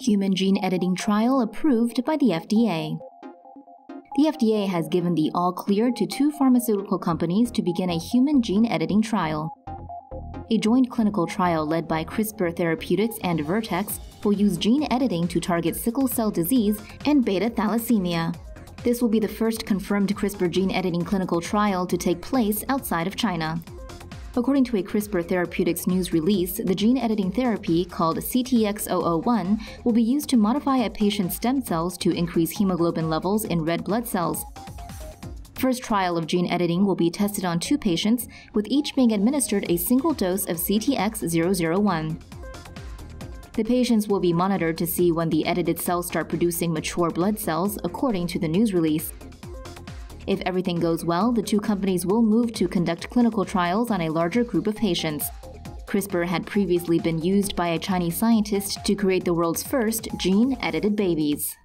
Human gene editing trial approved by the FDA. The FDA has given the all clear to two pharmaceutical companies to begin a human gene editing trial. A joint clinical trial led by CRISPR Therapeutics and Vertex will use gene editing to target sickle cell disease and beta thalassemia. This will be the first confirmed CRISPR gene editing clinical trial to take place outside of China. According to a CRISPR Therapeutics news release, the gene editing therapy called CTX001 will be used to modify a patient's stem cells to increase hemoglobin levels in red blood cells. First trial of gene editing will be tested on two patients, with each being administered a single dose of CTX001. The patients will be monitored to see when the edited cells start producing mature blood cells, according to the news release. If everything goes well, the two companies will move to conduct clinical trials on a larger group of patients. CRISPR had previously been used by a Chinese scientist to create the world's first gene edited babies.